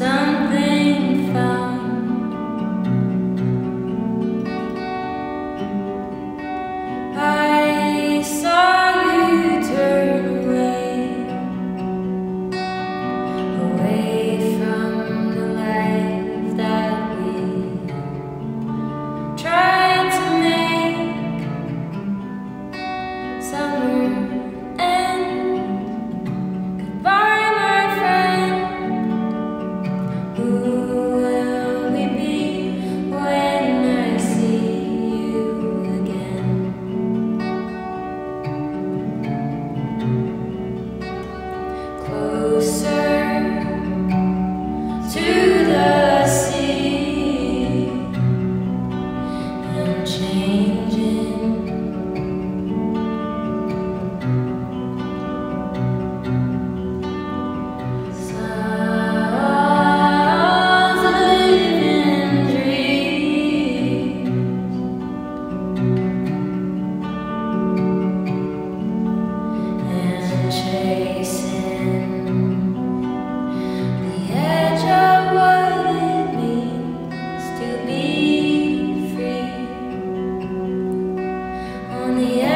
São on the edge.